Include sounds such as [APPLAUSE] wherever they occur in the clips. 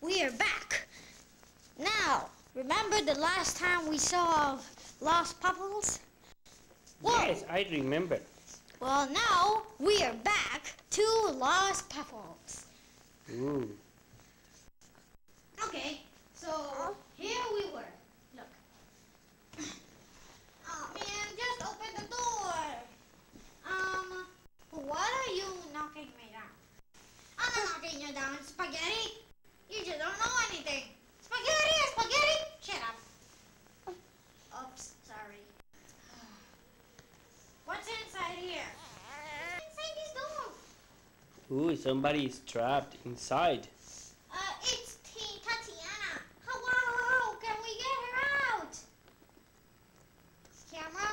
We are back. Now, remember the last time we saw Lost Puffles? Whoa. Yes, I remember. Well, now we are back to Lost Puffles. Ooh. Okay, so here we were. Look. [COUGHS] Oh man, just open the door. Um, what are you knocking me down? I'm not knocking you down, spaghetti. You just don't know anything. Spaghetti, spaghetti. Shut up. Oops, sorry. What's inside here? Inside this door. Ooh, somebody is trapped inside. Uh, it's T Tatiana. Hello, can we get her out? Camera?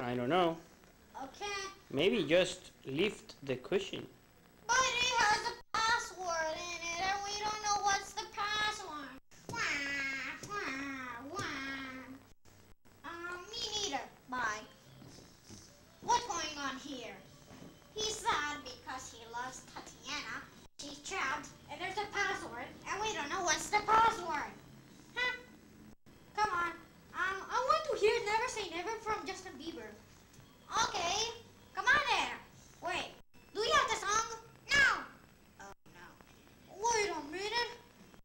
I don't know. Okay. Maybe just lift the cushion. But it has a password in it, and we don't know what's the password. Wah, wah, wah. Um, me neither. Bye. What's going on here? He's sad because he loves Tatiana. She's trapped, and there's a password, and we don't know what's the password. Huh? Come on. Um, I want to hear Never Say Never from Justin Bieber. Okay. Come on there. Wait. Do you have the song? No. Oh no. Wait a minute.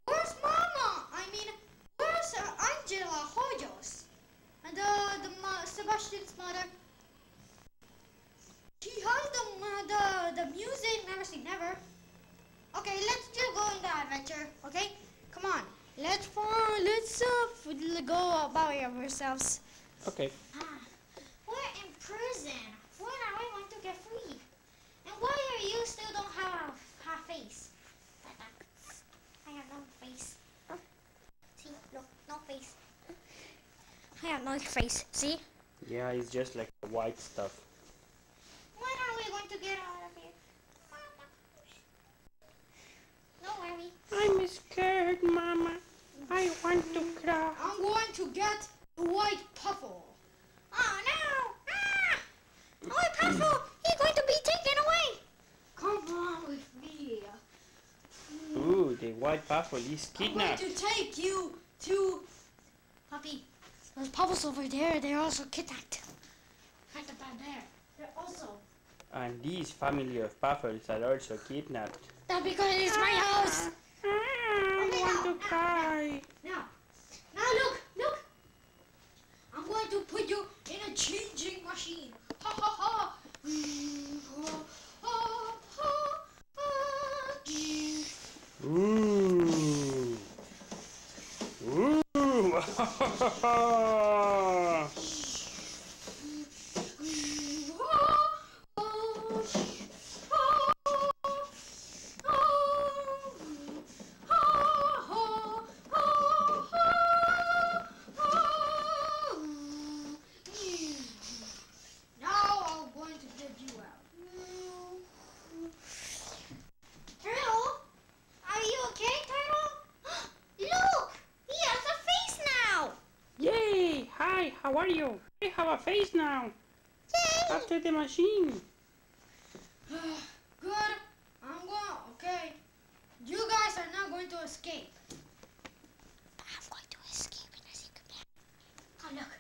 Where's Mama? I mean, where's uh, Angela Hoyos? And uh, the mo- Sebastian's mother. She has the uh, the the music. Never say never. Okay, let's just go on the adventure. Okay, come on. Let's find. Let's uh f- go about ourselves. Okay. Ah, we're in prison. When are we going to get free? And why are you still don't have a, a face? I have no face. See, look, no face. I have no face. See? Yeah, it's just like white stuff. When are we going to get out of here? No worry. I'm scared, Mama. I want to cry. I'm going to get the white puffle. Oh no! Ah! The white puffle! He's going to be taken away! Come on with me. Ooh, the white puffle is kidnapped. I'm going to take you to Puppy. Those puffles over there, they're also kidnapped. Right about there. They're also. And these family of puffles are also kidnapped. That's because it's my house. I want to cry. Oh, [LAUGHS] Hi, how are you? I have a face now. Yay! After the machine. [SIGHS] Good. I'm going. Okay. You guys are not going to escape. I'm going to escape in a secret plan. Oh look.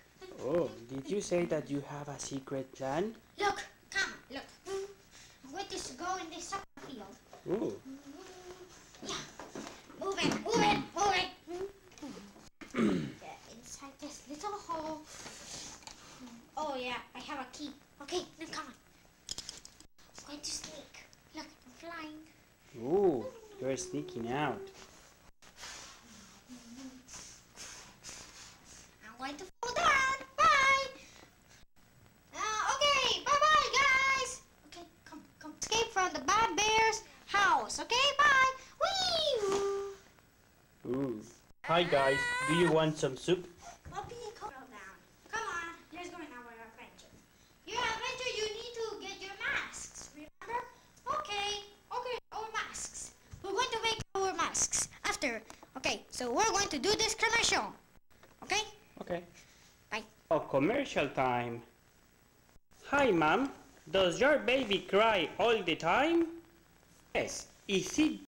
Oh, did you say that you have a secret plan? Look. Come. Look. I'm going to go in this soccer field. Ooh. Yeah. Move it. Move it. Move it. [CLEARS THROAT] Get inside this little hole. Oh yeah. I have a key. Okay. Now come on. I'm going to sneak. Look. I'm flying. Ooh, you're sneaking out. I'm going to fall down. Bye. Uh, okay. Bye bye, guys. Okay, come, come. Escape from the bad bear's house. Okay, bye. Whee! Ooh. Hi guys, do you want some soup? Puppy, calm down. Come on, let's go on our adventure. Your adventure, you need to get your masks. Remember? Okay. Okay. Our masks. We're going to make our masks after. Okay. So we're going to do this commercial. Okay. Okay. Bye. Oh, commercial time. Hi, mom. Does your baby cry all the time? Yes. Is it